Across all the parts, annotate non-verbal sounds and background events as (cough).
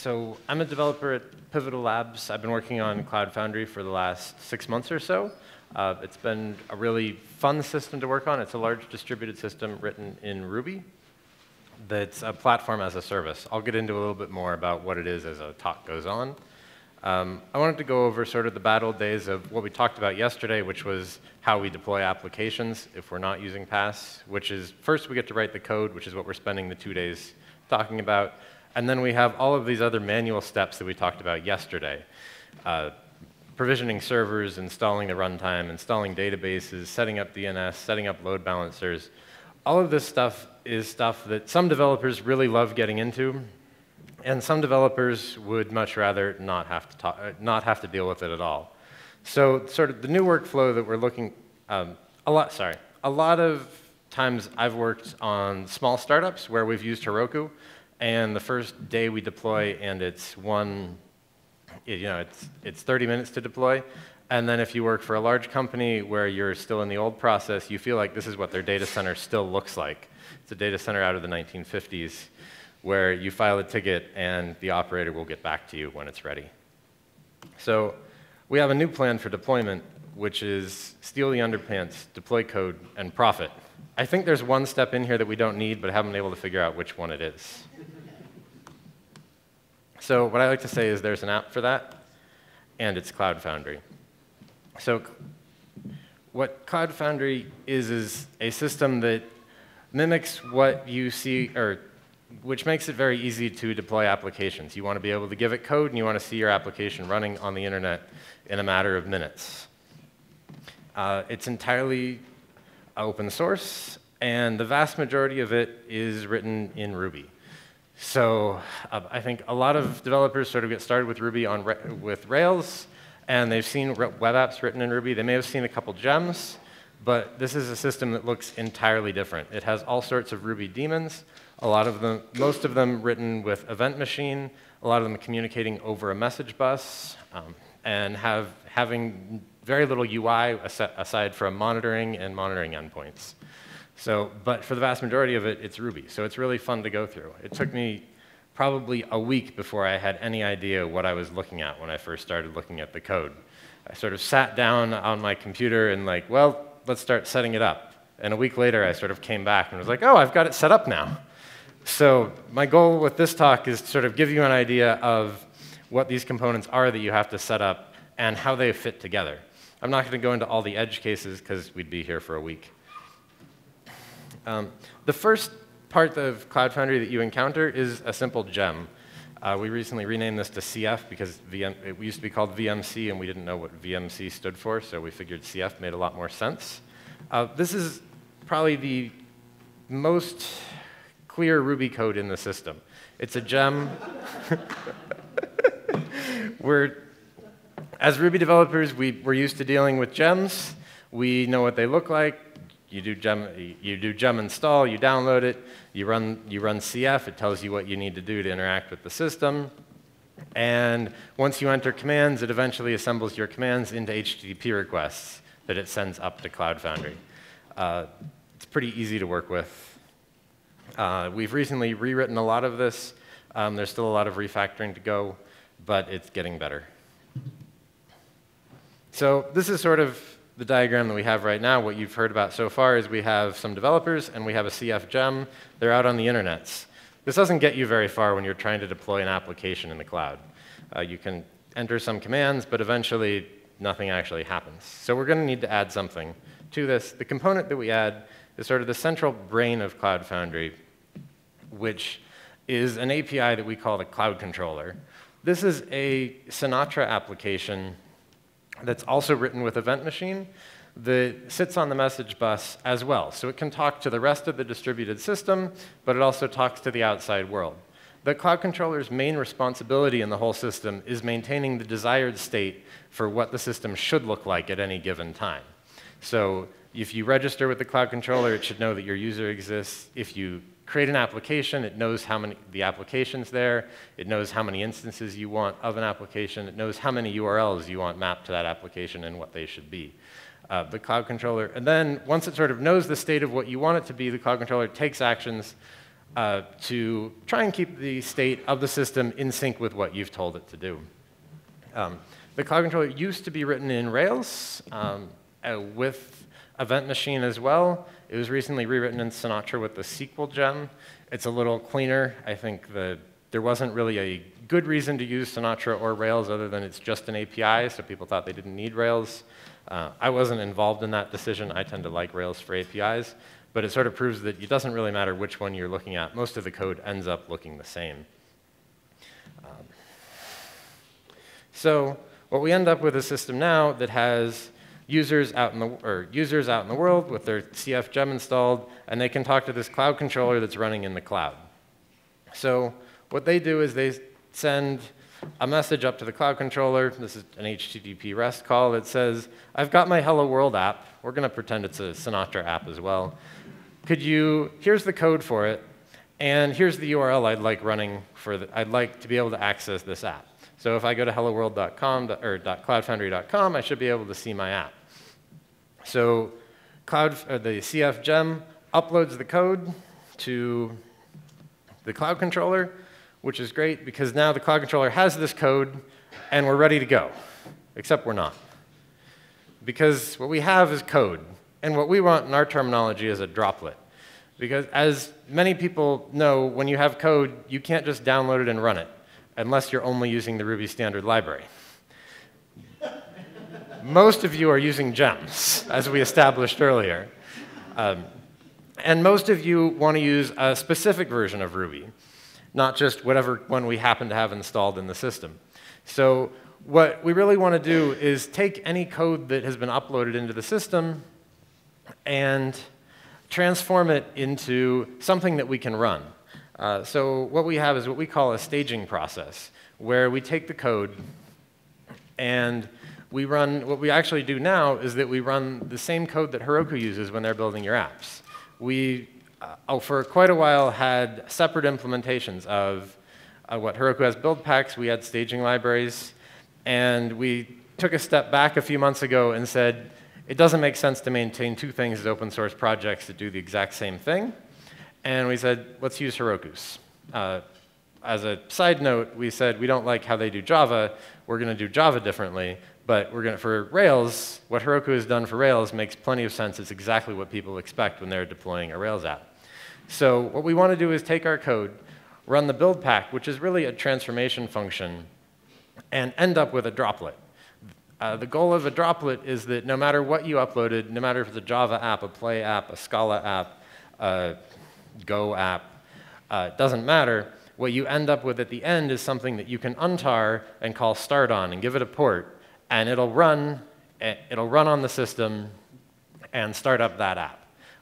so I'm a developer at Pivotal Labs. I've been working on Cloud Foundry for the last six months or so. Uh, it's been a really fun system to work on. It's a large distributed system written in Ruby that's a platform as a service. I'll get into a little bit more about what it is as a talk goes on. Um, I wanted to go over sort of the bad old days of what we talked about yesterday, which was how we deploy applications if we're not using PaaS, which is first we get to write the code, which is what we're spending the two days talking about. And then we have all of these other manual steps that we talked about yesterday. Uh, provisioning servers, installing the runtime, installing databases, setting up DNS, setting up load balancers. All of this stuff is stuff that some developers really love getting into, and some developers would much rather not have to, talk, uh, not have to deal with it at all. So sort of the new workflow that we're looking, um, a lot, sorry, a lot of times I've worked on small startups where we've used Heroku, and the first day we deploy and it's one, you know, it's, it's 30 minutes to deploy, and then if you work for a large company where you're still in the old process, you feel like this is what their data center still looks like. It's a data center out of the 1950s where you file a ticket and the operator will get back to you when it's ready. So we have a new plan for deployment, which is steal the underpants, deploy code, and profit. I think there's one step in here that we don't need, but I haven't been able to figure out which one it is. So what I like to say is there's an app for that, and it's Cloud Foundry. So what Cloud Foundry is is a system that mimics what you see, or which makes it very easy to deploy applications. You want to be able to give it code, and you want to see your application running on the internet in a matter of minutes. Uh, it's entirely open source, and the vast majority of it is written in Ruby. So uh, I think a lot of developers sort of get started with Ruby on with Rails, and they've seen web apps written in Ruby. They may have seen a couple gems, but this is a system that looks entirely different. It has all sorts of Ruby daemons, a lot of them, most of them written with Event Machine, a lot of them communicating over a message bus, um, and have, having very little UI aside from monitoring and monitoring endpoints. So, but for the vast majority of it, it's Ruby. So it's really fun to go through. It took me probably a week before I had any idea what I was looking at when I first started looking at the code. I sort of sat down on my computer and like, well, let's start setting it up. And a week later, I sort of came back and was like, oh, I've got it set up now. So my goal with this talk is to sort of give you an idea of what these components are that you have to set up and how they fit together. I'm not going to go into all the edge cases because we'd be here for a week. Um, the first part of Cloud Foundry that you encounter is a simple gem. Uh, we recently renamed this to CF because VM, it used to be called VMC and we didn't know what VMC stood for, so we figured CF made a lot more sense. Uh, this is probably the most clear Ruby code in the system. It's a gem. (laughs) we're, as Ruby developers, we, we're used to dealing with gems. We know what they look like. You do gem, you do gem install, you download it, you run, you run CF, it tells you what you need to do to interact with the system. And once you enter commands, it eventually assembles your commands into HTTP requests that it sends up to Cloud Foundry. Uh, it's pretty easy to work with. Uh, we've recently rewritten a lot of this. Um, there's still a lot of refactoring to go, but it's getting better. So this is sort of the diagram that we have right now. What you've heard about so far is we have some developers and we have a CF gem. They're out on the internets. This doesn't get you very far when you're trying to deploy an application in the cloud. Uh, you can enter some commands, but eventually nothing actually happens. So we're going to need to add something to this. The component that we add is sort of the central brain of Cloud Foundry, which is an API that we call the Cloud Controller. This is a Sinatra application that's also written with Event Machine that sits on the message bus as well. So it can talk to the rest of the distributed system, but it also talks to the outside world. The Cloud Controller's main responsibility in the whole system is maintaining the desired state for what the system should look like at any given time. So if you register with the Cloud Controller, it should know that your user exists. If you create an application, it knows how many the application's there, it knows how many instances you want of an application, it knows how many URLs you want mapped to that application and what they should be. Uh, the cloud controller, and then once it sort of knows the state of what you want it to be, the cloud controller takes actions uh, to try and keep the state of the system in sync with what you've told it to do. Um, the cloud controller used to be written in Rails um, uh, with Event Machine as well. It was recently rewritten in Sinatra with the Sequel gem. It's a little cleaner. I think the, there wasn't really a good reason to use Sinatra or Rails other than it's just an API, so people thought they didn't need Rails. Uh, I wasn't involved in that decision. I tend to like Rails for APIs, but it sort of proves that it doesn't really matter which one you're looking at. Most of the code ends up looking the same. Um, so what we end up with a system now that has users out in the or users out in the world with their CF gem installed, and they can talk to this cloud controller that's running in the cloud. So what they do is they send a message up to the cloud controller. This is an HTTP REST call that says, I've got my Hello World app. We're going to pretend it's a Sinatra app as well. Could you, here's the code for it, and here's the URL I'd like running for, the, I'd like to be able to access this app. So if I go to helloworld.com or .cloudfoundry.com, I should be able to see my app. So cloud, uh, the CF gem uploads the code to the cloud controller, which is great because now the cloud controller has this code and we're ready to go, except we're not. Because what we have is code, and what we want in our terminology is a droplet. Because as many people know, when you have code, you can't just download it and run it, unless you're only using the Ruby standard library. Most of you are using gems, as we established earlier. Um, and most of you want to use a specific version of Ruby not just whatever one we happen to have installed in the system. So what we really want to do is take any code that has been uploaded into the system and transform it into something that we can run. Uh, so what we have is what we call a staging process, where we take the code and we run, what we actually do now is that we run the same code that Heroku uses when they're building your apps. We uh, oh, for quite a while had separate implementations of uh, what Heroku has build packs, we had staging libraries, and we took a step back a few months ago and said, it doesn't make sense to maintain two things as open source projects that do the exact same thing. And we said, let's use Heroku's. Uh, as a side note, we said we don't like how they do Java. We're going to do Java differently. But we're going for Rails, what Heroku has done for Rails makes plenty of sense. It's exactly what people expect when they're deploying a Rails app. So what we want to do is take our code, run the build pack, which is really a transformation function, and end up with a droplet. Uh, the goal of a droplet is that no matter what you uploaded, no matter if it's a Java app, a Play app, a Scala app, a Go app, uh, doesn't matter. What you end up with at the end is something that you can untar and call start on and give it a port, and it'll run, eh, it'll run on the system and start up that app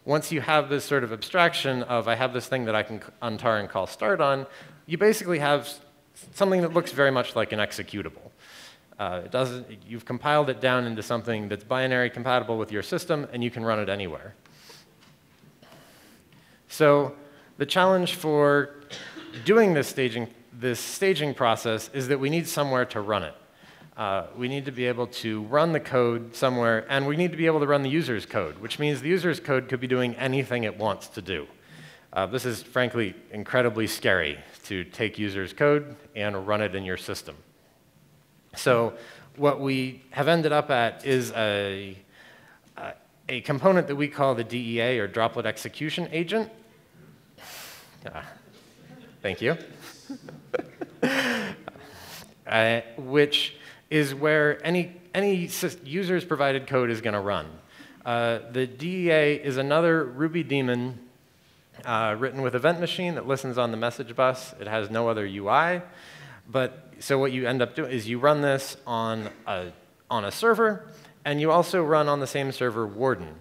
once you have this sort of abstraction of I have this thing that I can untar and call start on, you basically have something that looks very much like an executable. Uh, it doesn't, you've compiled it down into something that's binary compatible with your system, and you can run it anywhere. So the challenge for doing this staging, this staging process is that we need somewhere to run it. Uh, we need to be able to run the code somewhere, and we need to be able to run the user's code, which means the user's code could be doing anything it wants to do. Uh, this is frankly incredibly scary to take user's code and run it in your system. So what we have ended up at is a, a component that we call the DEA, or Droplet Execution Agent. (laughs) Ah, thank you. (laughs) uh, which is where any, any user's provided code is going to run. Uh, the DEA is another Ruby daemon uh, written with Event Machine that listens on the message bus. It has no other UI. But so what you end up doing is you run this on a, on a server, and you also run on the same server Warden.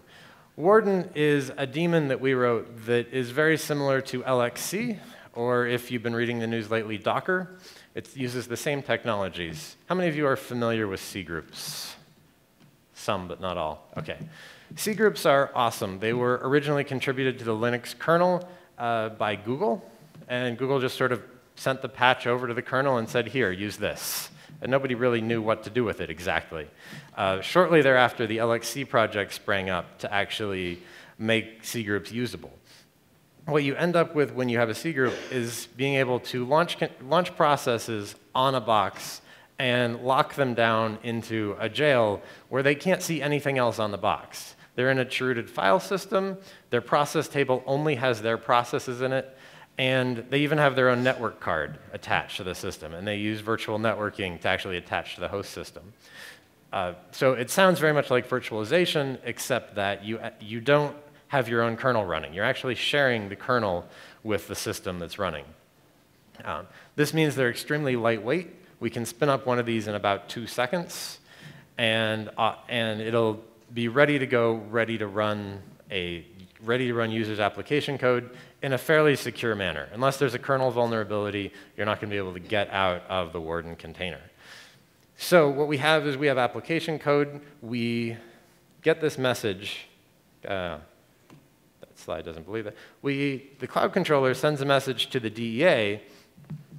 Warden is a daemon that we wrote that is very similar to LXC, or if you've been reading the news lately, Docker. It uses the same technologies. How many of you are familiar with C groups? Some, but not all. Okay. C groups are awesome. They were originally contributed to the Linux kernel uh, by Google, and Google just sort of sent the patch over to the kernel and said, here, use this. And nobody really knew what to do with it exactly. Uh, shortly thereafter, the LXC project sprang up to actually make C groups usable. What you end up with when you have a C group is being able to launch, launch processes on a box and lock them down into a jail where they can't see anything else on the box. They're in a chrooted file system. Their process table only has their processes in it. And they even have their own network card attached to the system. And they use virtual networking to actually attach to the host system. Uh, so it sounds very much like virtualization, except that you, you don't have your own kernel running. You're actually sharing the kernel with the system that's running. Um, this means they're extremely lightweight. We can spin up one of these in about two seconds, and, uh, and it'll be ready to go, ready to run a ready to run users application code in a fairly secure manner. Unless there's a kernel vulnerability, you're not going to be able to get out of the Warden container. So what we have is we have application code. We get this message. Uh, slide doesn't believe it. We, the cloud controller sends a message to the DEA,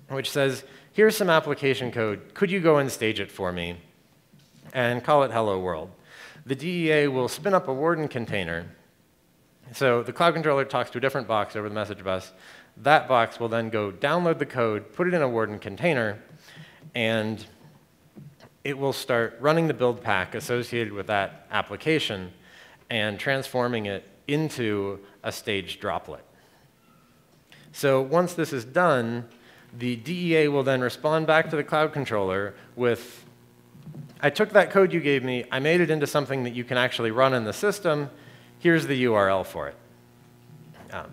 which says, here's some application code. Could you go and stage it for me? And call it hello world the DEA will spin up a Warden container. So the cloud controller talks to a different box over the message bus. That box will then go download the code, put it in a Warden container, and it will start running the build pack associated with that application and transforming it into a staged droplet. So once this is done, the DEA will then respond back to the cloud controller with I took that code you gave me, I made it into something that you can actually run in the system. Here's the URL for it. Um,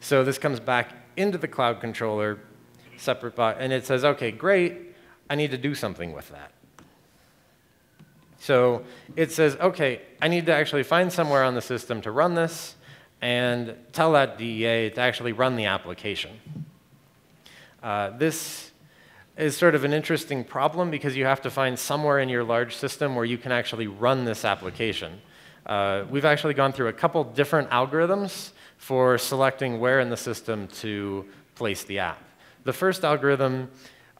so this comes back into the cloud controller, separate box, and it says, okay, great, I need to do something with that. So it says, okay, I need to actually find somewhere on the system to run this and tell that DEA to actually run the application. Uh, this is sort of an interesting problem because you have to find somewhere in your large system where you can actually run this application. Uh, we've actually gone through a couple different algorithms for selecting where in the system to place the app. The first algorithm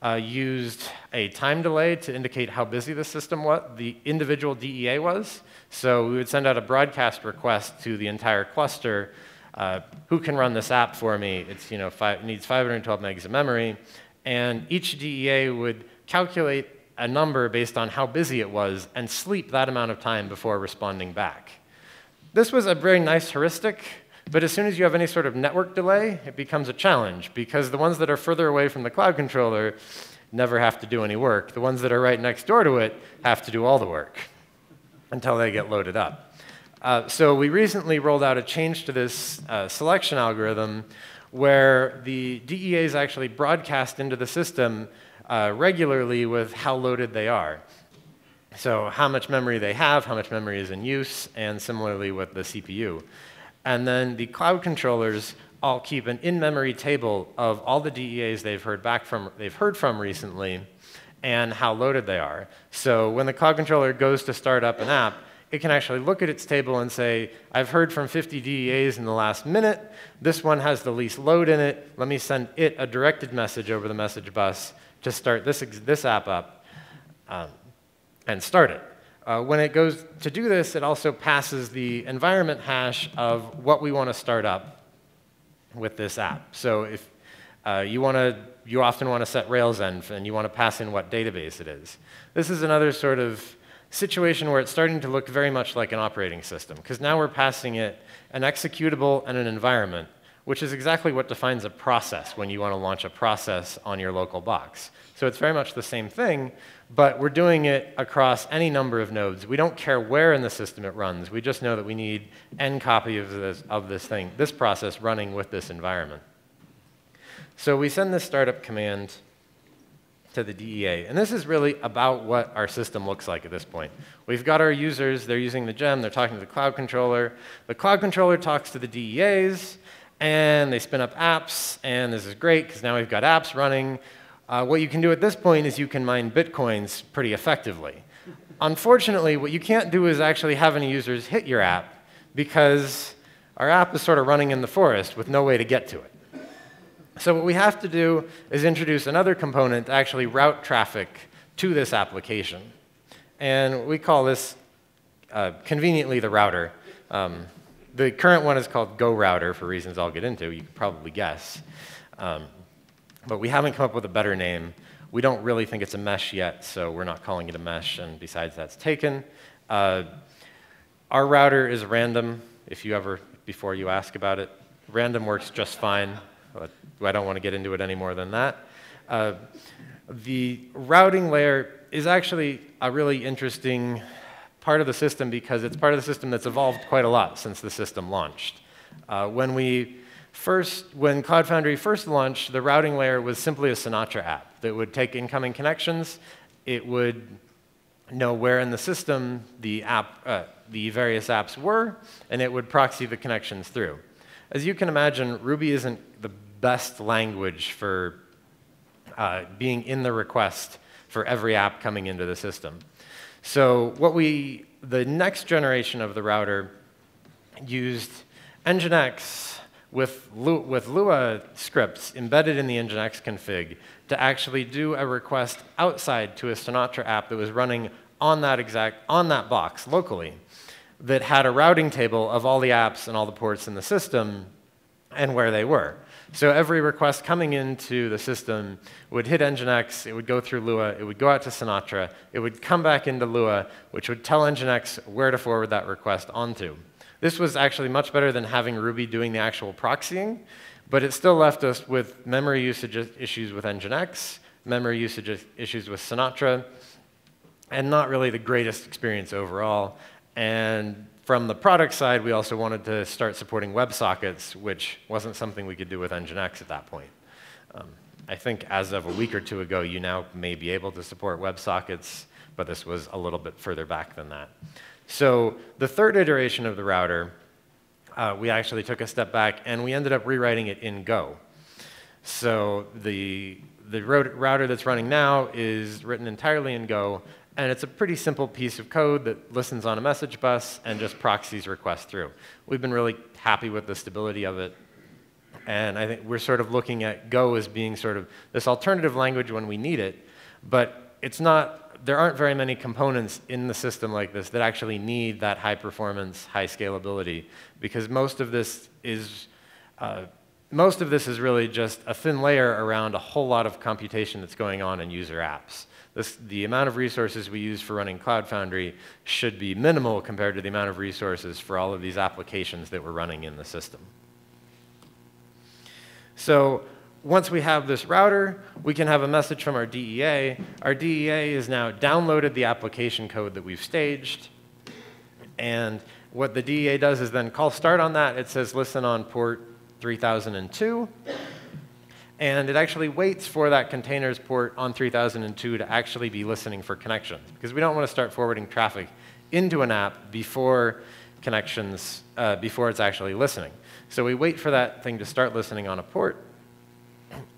uh, used a time delay to indicate how busy the system was, the individual DEA was. So we would send out a broadcast request to the entire cluster. Uh, who can run this app for me? It's, you know, five, needs 512 megs of memory and each DEA would calculate a number based on how busy it was and sleep that amount of time before responding back. This was a very nice heuristic, but as soon as you have any sort of network delay, it becomes a challenge because the ones that are further away from the cloud controller never have to do any work. The ones that are right next door to it have to do all the work until they get loaded up. Uh, so we recently rolled out a change to this uh, selection algorithm where the DEAs actually broadcast into the system uh, regularly with how loaded they are. So how much memory they have, how much memory is in use, and similarly with the CPU. And then the cloud controllers all keep an in-memory table of all the DEAs they've heard back from, they've heard from recently, and how loaded they are. So when the cloud controller goes to start up an app, it can actually look at its table and say, I've heard from 50 DEAs in the last minute. This one has the least load in it. Let me send it a directed message over the message bus to start this, this app up um, and start it. Uh, when it goes to do this, it also passes the environment hash of what we want to start up with this app. So if uh, you want to, you often want to set Rails env, and you want to pass in what database it is. This is another sort of situation where it's starting to look very much like an operating system, because now we're passing it an executable and an environment, which is exactly what defines a process when you want to launch a process on your local box. So it's very much the same thing, but we're doing it across any number of nodes. We don't care where in the system it runs. We just know that we need n copy of this, of this thing, this process running with this environment. So we send this startup command to the DEA. And this is really about what our system looks like at this point. We've got our users, they're using the gem, they're talking to the cloud controller. The cloud controller talks to the DEAs, and they spin up apps, and this is great because now we've got apps running. Uh, what you can do at this point is you can mine bitcoins pretty effectively. Unfortunately, what you can't do is actually have any users hit your app because our app is sort of running in the forest with no way to get to it. So what we have to do is introduce another component to actually route traffic to this application. And we call this uh, conveniently the router. Um, the current one is called GoRouter for reasons I'll get into. You could probably guess. Um, but we haven't come up with a better name. We don't really think it's a mesh yet, so we're not calling it a mesh, and besides, that's taken. Uh, our router is random, if you ever, before you ask about it. Random works just fine, but I don't want to get into it any more than that. Uh, the routing layer is actually a really interesting part of the system because it's part of the system that's evolved quite a lot since the system launched. Uh, when we first, when Cloud Foundry first launched, the routing layer was simply a Sinatra app that would take incoming connections. It would know where in the system the app, uh, the various apps were, and it would proxy the connections through. As you can imagine, Ruby isn't the best language for uh, being in the request for every app coming into the system. So what we, the next generation of the router used Nginx with, with Lua scripts embedded in the Nginx config to actually do a request outside to a Sinatra app that was running on that exact, on that box locally that had a routing table of all the apps and all the ports in the system and where they were. So every request coming into the system would hit Nginx, it would go through Lua, it would go out to Sinatra, it would come back into Lua, which would tell Nginx where to forward that request onto. This was actually much better than having Ruby doing the actual proxying, but it still left us with memory usage issues with Nginx, memory usage issues with Sinatra, and not really the greatest experience overall. And from the product side, we also wanted to start supporting WebSockets, which wasn't something we could do with Nginx at that point. Um, I think as of a week or two ago, you now may be able to support WebSockets, but this was a little bit further back than that. So the third iteration of the router, uh, we actually took a step back and we ended up rewriting it in Go. So the, the router that's running now is written entirely in Go, and it's a pretty simple piece of code that listens on a message bus and just proxies requests through. We've been really happy with the stability of it. And I think we're sort of looking at Go as being sort of this alternative language when we need it, but it's not, there aren't very many components in the system like this that actually need that high performance, high scalability, because most of this is, uh, most of this is really just a thin layer around a whole lot of computation that's going on in user apps this, the amount of resources we use for running Cloud Foundry should be minimal compared to the amount of resources for all of these applications that we're running in the system. So once we have this router, we can have a message from our DEA. Our DEA has now downloaded the application code that we've staged. And what the DEA does is then call start on that. It says listen on port 3002 and it actually waits for that containers port on 3002 to actually be listening for connections because we don't want to start forwarding traffic into an app before connections, uh, before it's actually listening. So we wait for that thing to start listening on a port,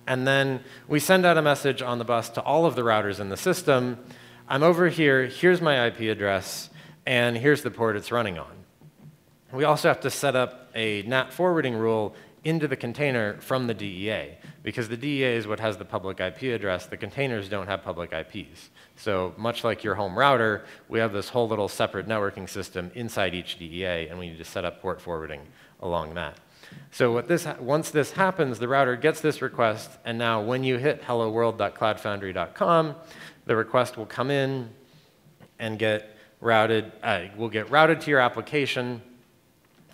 and then we send out a message on the bus to all of the routers in the system. I'm over here, here's my IP address, and here's the port it's running on. We also have to set up a NAT forwarding rule into the container from the DEA because the DEA is what has the public IP address. The containers don't have public IPs. So much like your home router, we have this whole little separate networking system inside each DEA, and we need to set up port forwarding along that. So what this, once this happens, the router gets this request, and now when you hit hello helloworld.cloudfoundry.com, the request will come in and get routed, uh, will get routed to your application,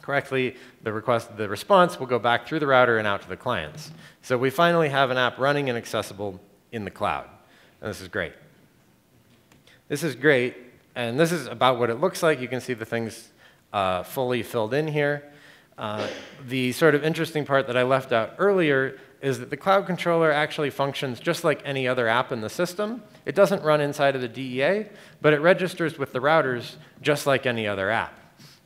correctly, the request, the response will go back through the router and out to the clients. So we finally have an app running and accessible in the cloud. And this is great. This is great, and this is about what it looks like. You can see the things uh, fully filled in here. Uh, the sort of interesting part that I left out earlier is that the cloud controller actually functions just like any other app in the system. It doesn't run inside of the DEA, but it registers with the routers just like any other app.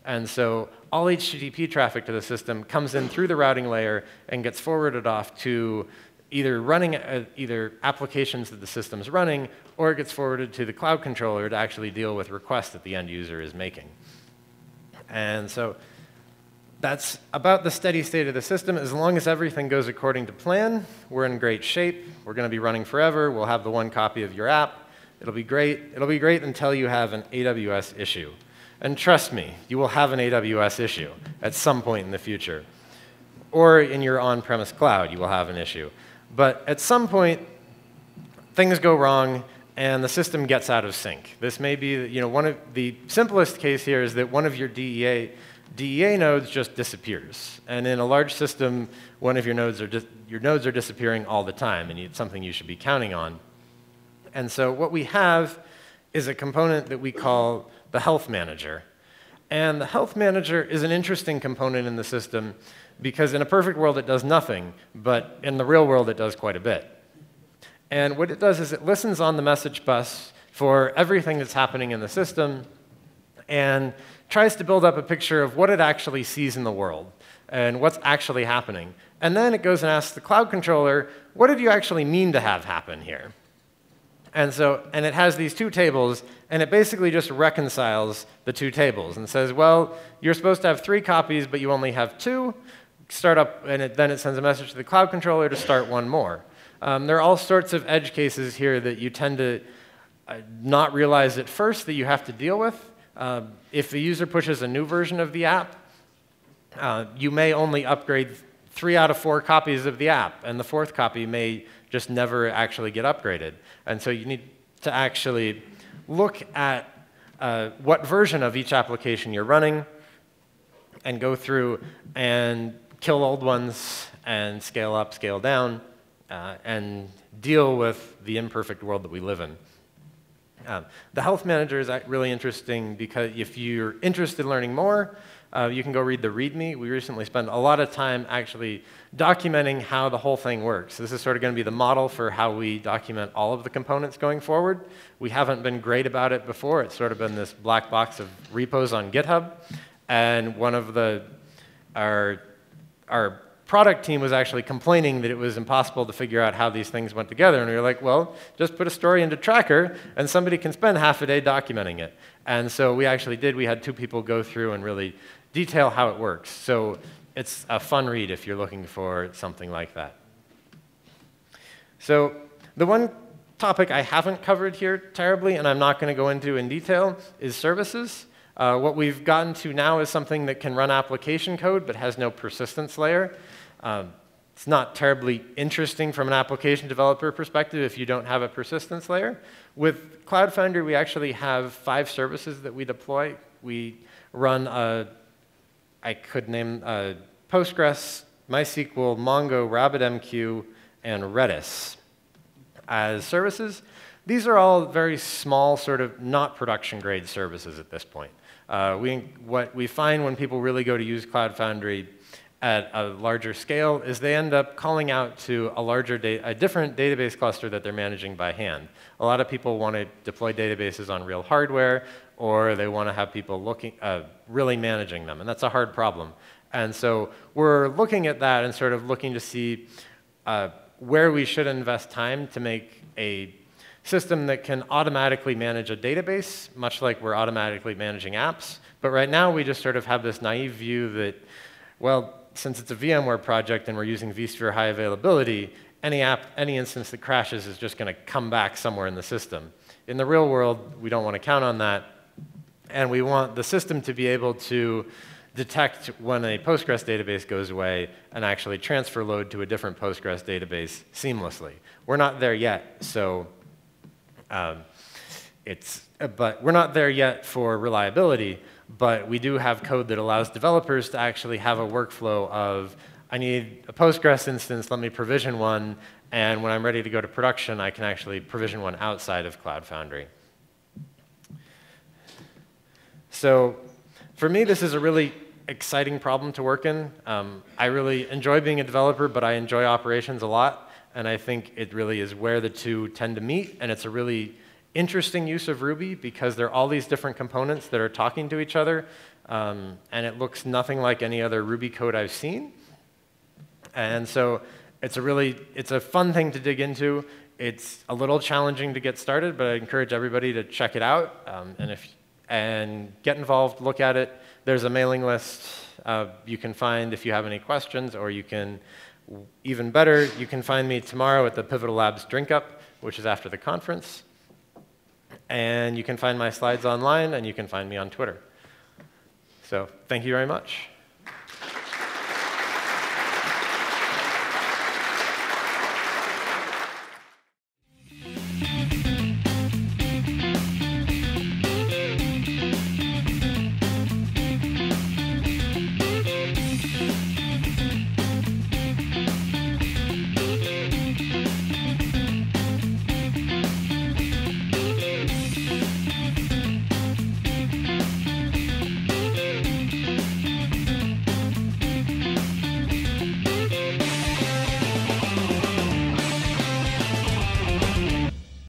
And so all HTTP traffic to the system comes in through the routing layer and gets forwarded off to either running uh, either applications that the system's running or it gets forwarded to the cloud controller to actually deal with requests that the end user is making. And so that's about the steady state of the system. As long as everything goes according to plan, we're in great shape. We're going to be running forever. We'll have the one copy of your app. It'll be great. It'll be great until you have an AWS issue. And trust me, you will have an AWS issue at some point in the future. Or in your on-premise cloud, you will have an issue. But at some point, things go wrong and the system gets out of sync. This may be, you know, one of the simplest case here is that one of your DEA, DEA nodes just disappears. And in a large system, one of your nodes are, your nodes are disappearing all the time, and it's something you should be counting on. And so what we have is a component that we call the health manager. And the health manager is an interesting component in the system because in a perfect world it does nothing, but in the real world it does quite a bit. And what it does is it listens on the message bus for everything that's happening in the system and tries to build up a picture of what it actually sees in the world and what's actually happening. And then it goes and asks the cloud controller, what did you actually mean to have happen here? And so, and it has these two tables, and it basically just reconciles the two tables and says, well, you're supposed to have three copies, but you only have two. Start up, and it, then it sends a message to the cloud controller to start one more. Um, there are all sorts of edge cases here that you tend to uh, not realize at first that you have to deal with. Uh, if the user pushes a new version of the app, uh, you may only upgrade three out of four copies of the app, and the fourth copy may just never actually get upgraded. And so you need to actually look at uh, what version of each application you're running and go through and kill old ones and scale up, scale down, uh, and deal with the imperfect world that we live in. Um, the health manager is really interesting because if you're interested in learning more, uh, you can go read the README. We recently spent a lot of time actually documenting how the whole thing works. This is sort of going to be the model for how we document all of the components going forward. We haven't been great about it before. It's sort of been this black box of repos on GitHub. And one of the, our, our product team was actually complaining that it was impossible to figure out how these things went together. And we were like, well, just put a story into Tracker, and somebody can spend half a day documenting it. And so we actually did. We had two people go through and really detail how it works. So it's a fun read if you're looking for something like that. So the one topic I haven't covered here terribly, and I'm not going to go into in detail, is services. Uh, what we've gotten to now is something that can run application code but has no persistence layer. Um, it's not terribly interesting from an application developer perspective if you don't have a persistence layer. With Cloud Foundry, we actually have five services that we deploy. We run a, I could name a Postgres, MySQL, Mongo, RabbitMQ, and Redis as services. These are all very small, sort of not production grade services at this point. Uh, we, what we find when people really go to use Cloud Foundry at a larger scale is they end up calling out to a larger a different database cluster that they're managing by hand. A lot of people want to deploy databases on real hardware, or they want to have people looking, uh, really managing them, and that's a hard problem. And so we're looking at that and sort of looking to see uh, where we should invest time to make a system that can automatically manage a database, much like we're automatically managing apps. But right now, we just sort of have this naive view that, well, since it's a VMware project and we're using vSphere high availability, any app, any instance that crashes is just going to come back somewhere in the system. In the real world, we don't want to count on that. And we want the system to be able to detect when a Postgres database goes away and actually transfer load to a different Postgres database seamlessly. We're not there yet, so um, it's, but we're not there yet for reliability, but we do have code that allows developers to actually have a workflow of, I need a Postgres instance, let me provision one, and when I'm ready to go to production, I can actually provision one outside of Cloud Foundry. So for me, this is a really exciting problem to work in. Um, I really enjoy being a developer, but I enjoy operations a lot, and I think it really is where the two tend to meet, and it's a really interesting use of Ruby because there are all these different components that are talking to each other, um, and it looks nothing like any other Ruby code I've seen. And so it's a really, it's a fun thing to dig into. It's a little challenging to get started, but I encourage everybody to check it out um, and, if, and get involved, look at it, there's a mailing list uh, you can find if you have any questions, or you can, even better, you can find me tomorrow at the Pivotal Labs Drink Up, which is after the conference. And you can find my slides online, and you can find me on Twitter. So thank you very much.